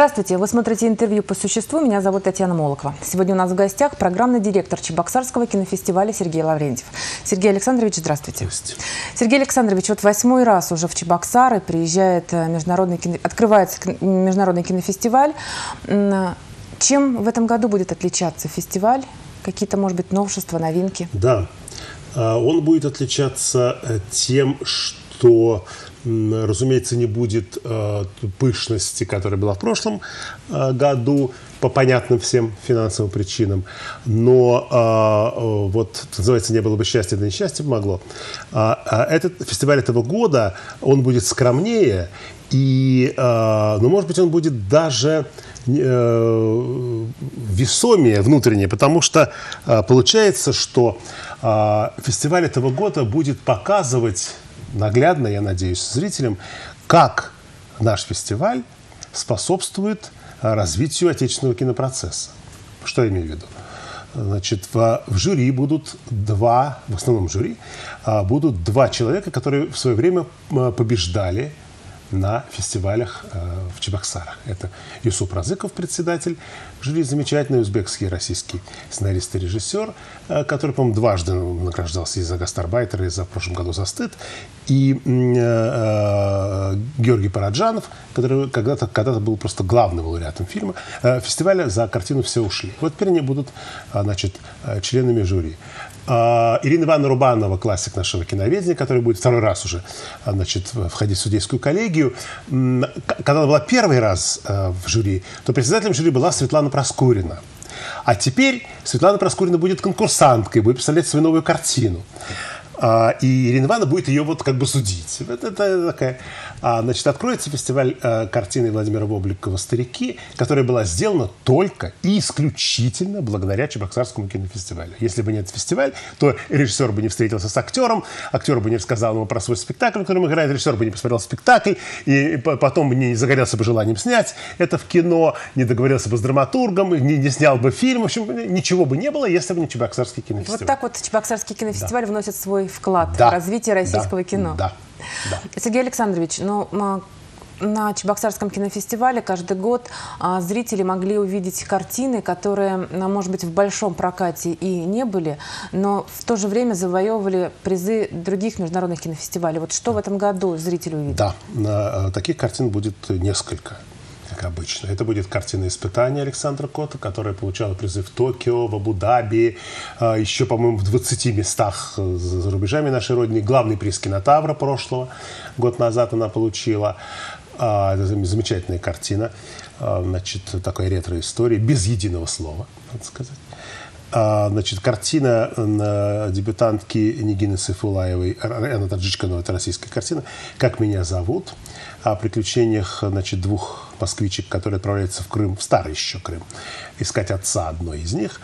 Здравствуйте, вы смотрите интервью по существу. Меня зовут Татьяна Молокова. Сегодня у нас в гостях программный директор Чебоксарского кинофестиваля Сергей Лаврентьев. Сергей Александрович, здравствуйте. Здравствуйте. Сергей Александрович, вот восьмой раз уже в Чебоксары приезжает э, международный кино... открывается международный кинофестиваль. Чем в этом году будет отличаться фестиваль? Какие-то, может быть, новшества, новинки? Да, а, он будет отличаться э, тем, что разумеется, не будет э, пышности, которая была в прошлом э, году по понятным всем финансовым причинам. Но э, вот, называется, не было бы счастья, да несчастье помогло. А, а этот фестиваль этого года, он будет скромнее, и, э, ну, может быть, он будет даже весомее внутренне, потому что получается, что фестиваль этого года будет показывать наглядно, я надеюсь, зрителям, как наш фестиваль способствует а, развитию отечественного кинопроцесса. Что я имею в виду? Значит, в, в жюри будут два, в основном жюри, а, будут два человека, которые в свое время побеждали на фестивалях э, в Чебоксарах. Это Юсуп Разыков, председатель жюри, замечательный узбекский российский сценарист и режиссер, э, который, по-моему, дважды награждался и за «Гастарбайтера», и за в прошлом году за «Стыд», и э, Георгий Параджанов, который когда-то когда был просто главным лауреатом фильма, фестиваля за картину «Все ушли». Вот теперь они будут значит, членами жюри. А, Ирина Ивановна Рубанова, классик нашего киноведения, который будет второй раз уже значит, входить в судейскую коллегию. Когда она была первый раз э, в жюри, то председателем жюри была Светлана Проскурина. А теперь Светлана Проскурина будет конкурсанткой, будет представлять свою новую картину. А, и Ирина Ивановна будет ее вот как бы судить. Это, это такая... А, значит, откроется фестиваль а, картины Владимира Вобликова «Старики», которая была сделана только и исключительно благодаря Чебоксарскому кинофестивалю. Если бы нет фестиваля, то режиссер бы не встретился с актером, актер бы не рассказал ему про свой спектакль, который он играет, режиссер бы не посмотрел спектакль, и потом бы не загорелся бы желанием снять это в кино, не договорился бы с драматургом, не, не снял бы фильм. В общем, ничего бы не было, если бы не Чебоксарский кинофестиваль. Вот так вот Чебоксарский кинофестиваль да. вносит свой вклад да. в развитие российского да. кино. Да. да. Сергей Александрович, ну, на Чебоксарском кинофестивале каждый год а, зрители могли увидеть картины, которые, а, может быть, в большом прокате и не были, но в то же время завоевывали призы других международных кинофестивалей. Вот что в этом году зрители увидят? Да, а, таких картин будет несколько как обычно. Это будет картина испытания Александра Кота, которая получала призы в Токио, в Абу-Даби, а, еще, по-моему, в 20 местах за рубежами нашей Родины. Главный приз кинотавра прошлого год назад она получила. А, это замечательная картина, а, значит, такой ретро-история, без единого слова, надо сказать. Значит, картина на дебютантки Нигины Сайфулаевой, она таджичка, но это российская картина, «Как меня зовут», о приключениях значит, двух москвичек, которые отправляются в Крым, в старый еще Крым, искать отца одной из них.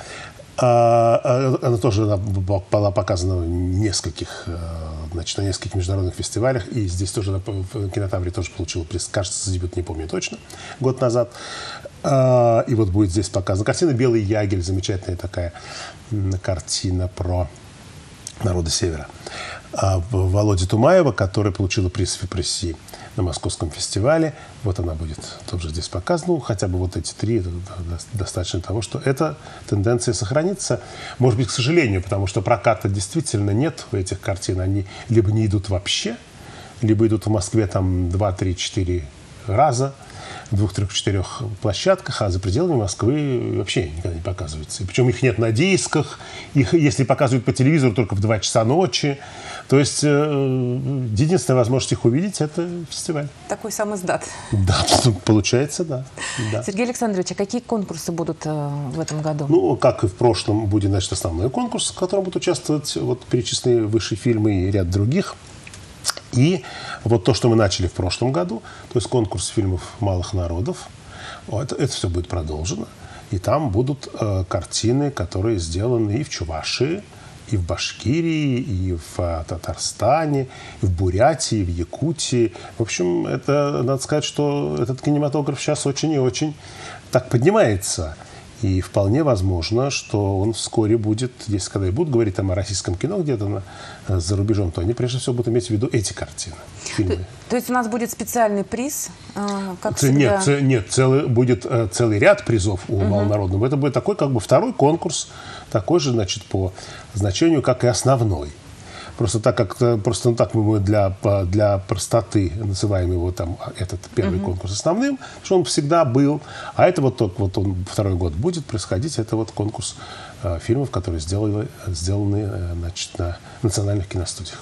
А, а, она тоже была показана в нескольких, э, значит, на нескольких международных фестивалях. И здесь тоже в кинотавре тоже получила приз. Кажется, дебют, не помню точно, год назад. А, и вот будет здесь показана картина «Белый ягель». Замечательная такая картина про народы Севера. Володя Тумаева, которая получила приз в Фипресси на Московском фестивале. Вот она будет тоже здесь показана. Ну, хотя бы вот эти три, достаточно того, что эта тенденция сохранится. Может быть, к сожалению, потому что проката действительно нет у этих картин. Они либо не идут вообще, либо идут в Москве там 2, 3, 4 раза в двух, трех, четырех площадках, а за пределами Москвы вообще никогда не показывается. И причем их нет на дисках, их, если показывают по телевизору, только в 2 часа ночи. То есть э, единственная возможность их увидеть – это фестиваль. Такой сам издат. Да, получается, да. да. Сергей Александрович, а какие конкурсы будут э, в этом году? Ну, как и в прошлом, будет, значит, основной конкурс, в котором будут участвовать вот перечисленные выше фильмы и ряд других. И вот то, что мы начали в прошлом году, то есть конкурс фильмов малых народов, это, это все будет продолжено. И там будут э, картины, которые сделаны и в Чувашии, и в Башкирии, и в э, Татарстане, и в Бурятии, и в Якутии. В общем, это, надо сказать, что этот кинематограф сейчас очень и очень так поднимается. И вполне возможно, что он вскоре будет, если когда и будут говорить там о российском кино где-то на, э, за рубежом, то они прежде всего будут иметь в виду эти картины, фильмы. То, то есть у нас будет специальный приз, э, как Ц? Нет, нет целый, будет э, целый ряд призов у угу. малонародного. Это будет такой как бы второй конкурс, такой же, значит, по значению, как и основной. Просто так как просто ну, так мы для, для простоты называем его там этот первый mm-hmm. конкурс основным, что он всегда был. А это вот только вот он второй год будет происходить. Это вот конкурс э, фильмов, которые сделали, сделаны э, значит, на национальных киностудиях.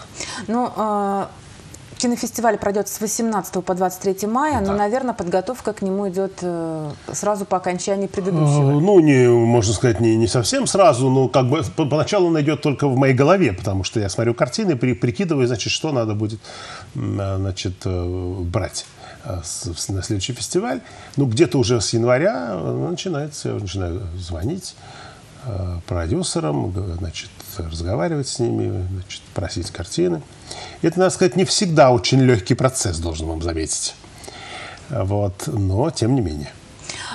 Ну, э, Кинофестиваль пройдет с 18 по 23 мая, да. но, наверное, подготовка к нему идет э, сразу по окончании предыдущего. Э, ну, не, можно сказать, не, не совсем сразу, но как бы поначалу он идет только в моей голове, потому что я смотрю картины, при, прикидываю, значит, что надо будет э, значит, брать на следующий фестиваль. Ну, где-то уже с января начинается, я начинаю звонить продюсерам, значит, разговаривать с ними, значит, просить картины. Это, надо сказать, не всегда очень легкий процесс, должен вам заметить. Вот, но тем не менее.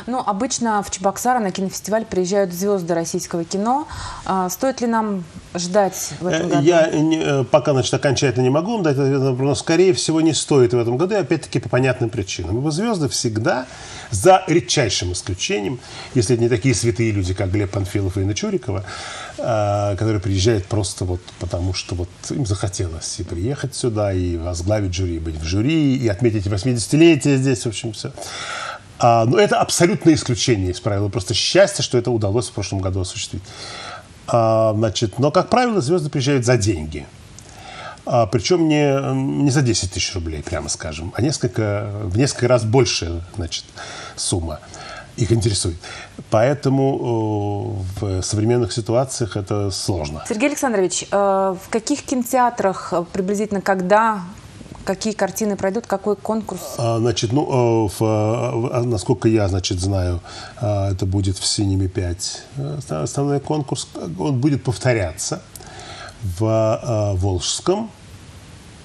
Ну, обычно в Чебоксары на кинофестиваль приезжают звезды российского кино. А, стоит ли нам ждать в этом э, году? Я не, э, пока, значит, окончательно не могу вам дать но, скорее всего, не стоит в этом году, и опять-таки по понятным причинам. Ибо звезды всегда, за редчайшим исключением, если это не такие святые люди, как Глеб Панфилов и Инна Чурикова, а, которые приезжают просто вот потому, что вот им захотелось и приехать сюда, и возглавить жюри, и быть в жюри, и отметить 80-летие здесь, в общем, все. А, но это абсолютное исключение из правила. Просто счастье, что это удалось в прошлом году осуществить. А, значит, но, как правило, звезды приезжают за деньги. А, причем не, не за 10 тысяч рублей, прямо скажем, а несколько, в несколько раз больше значит, сумма их интересует. Поэтому в современных ситуациях это сложно. Сергей Александрович, э, в каких кинотеатрах приблизительно когда какие картины пройдут, какой конкурс? А, значит, ну, э, в, в, а, насколько я, значит, знаю, а, это будет в «Синеме 5» основной конкурс. Он будет повторяться в Волжском,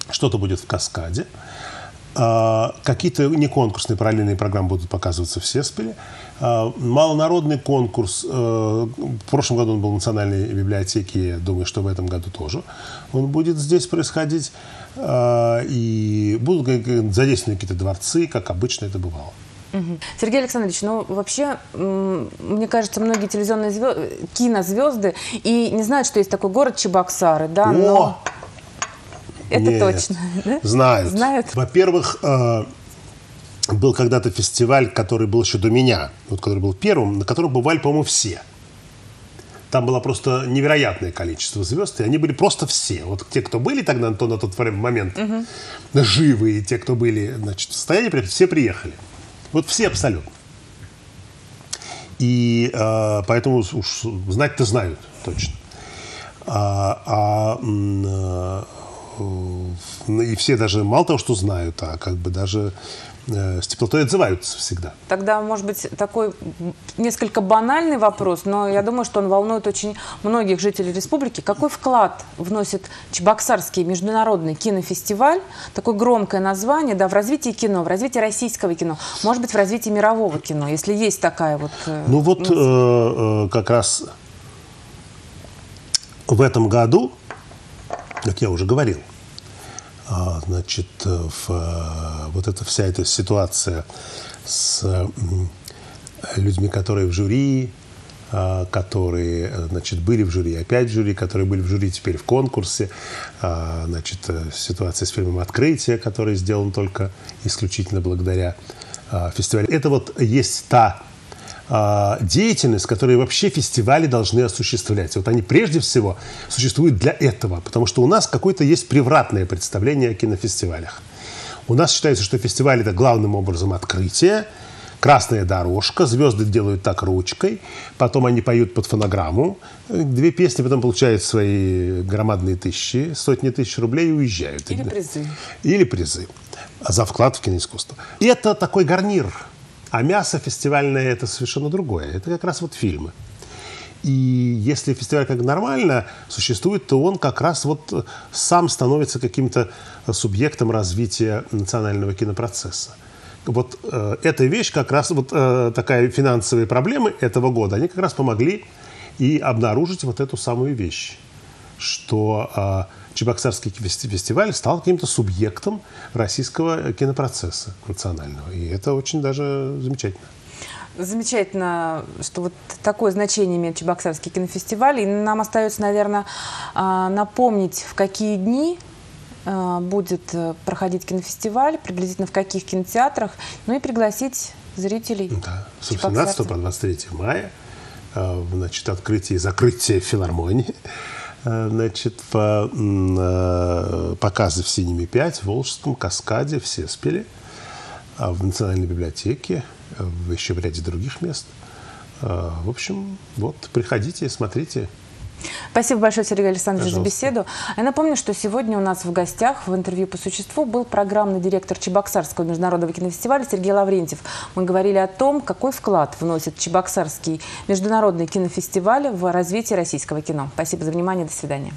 что-то будет в «Каскаде». Какие-то не конкурсные параллельные программы будут показываться в Сеспеле. Малонародный конкурс, э, в прошлом году он был в Национальной библиотеке, я думаю, что в этом году тоже он будет здесь происходить. А, и будут задействованы какие-то дворцы, как обычно это бывало. Сергей Александрович, ну вообще, мне кажется, многие телевизионные звезды, кинозвезды и не знают, что есть такой город Чебоксары, да, О! Это Нет, точно. Да? Знают. Знают. Во-первых, э, был когда-то фестиваль, который был еще до меня, вот который был первым, на котором бывали, по-моему, все. Там было просто невероятное количество звезд, и они были просто все. Вот те, кто были тогда то, на тот момент угу. живые, те, кто были значит, в состоянии, все приехали. Вот все абсолютно. И э, поэтому уж знать-то знают точно. А, а, э, и все даже мало того, что знают, а как бы даже Э, с теплотой отзываются всегда. Тогда, может быть, такой несколько банальный вопрос, но я думаю, что он волнует очень многих жителей республики. Какой вклад вносит Чебоксарский международный кинофестиваль, такое громкое название, да, в развитие кино, в развитие российского кино, может быть, в развитии мирового кино, если есть такая вот... Э, ну вот э, э, как раз в этом году, как я уже говорил, а, значит, в, э, вот эта вся эта ситуация с людьми, которые в жюри, а, которые, значит, были в жюри, опять в жюри, которые были в жюри теперь в конкурсе, а, значит, э, ситуация с фильмом «Открытие», который сделан только исключительно благодаря фестивалю. Это вот есть та э, деятельность, которую вообще фестивали должны осуществлять. Вот они прежде всего существуют для этого, потому что у нас какое-то есть превратное представление о кинофестивалях. У нас считается, что фестиваль это главным образом открытие, красная дорожка, звезды делают так ручкой, потом они поют под фонограмму, две песни, потом получают свои громадные тысячи, сотни тысяч рублей и уезжают. Или призы. Или призы за вклад в киноискусство. И это такой гарнир а мясо фестивальное – это совершенно другое. Это как раз вот фильмы. И если фестиваль как нормально существует, то он как раз вот сам становится каким-то субъектом развития национального кинопроцесса. вот э, эта вещь, как раз вот э, такая финансовые проблемы этого года, они как раз помогли и обнаружить вот эту самую вещь, что э, Чебоксарский фестиваль стал каким-то субъектом российского кинопроцесса национального. И это очень даже замечательно. Замечательно, что вот такое значение имеет Чебоксарский кинофестиваль. И нам остается, наверное, а, напомнить, в какие дни а, будет э, проходить кинофестиваль, приблизительно в каких кинотеатрах, ну и пригласить зрителей. Да, с 18 по 23 мая, а, значит, открытие и закрытие филармонии, значит, по, показы в «Синеме 5», в Волжском, Каскаде, в Сеспеле, в Национальной библиотеке, еще в ряде других мест. А, в общем, вот, приходите, смотрите. Спасибо большое, Сергей Александрович, Пожалуйста. за беседу. Я напомню, что сегодня у нас в гостях в интервью по существу был программный директор Чебоксарского международного кинофестиваля Сергей Лаврентьев. Мы говорили о том, какой вклад вносит Чебоксарский международный кинофестиваль в развитие российского кино. Спасибо за внимание. До свидания.